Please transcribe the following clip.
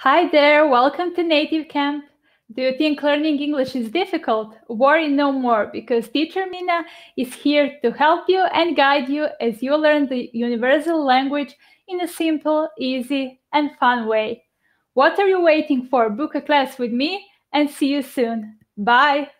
Hi there, welcome to Native Camp. Do you think learning English is difficult? Worry no more because teacher Mina is here to help you and guide you as you learn the universal language in a simple, easy, and fun way. What are you waiting for? Book a class with me and see you soon. Bye.